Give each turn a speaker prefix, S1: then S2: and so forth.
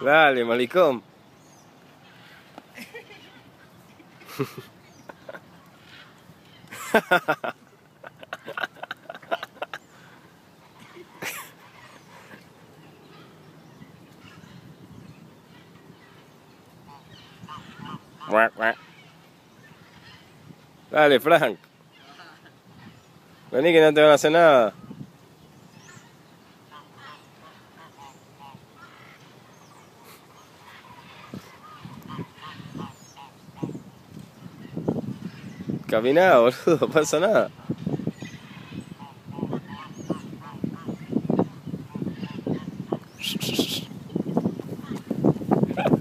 S1: Dale, malicón. Dale, Frank. Vení que no te van a hacer nada. Caminá, boludo, pasa nada.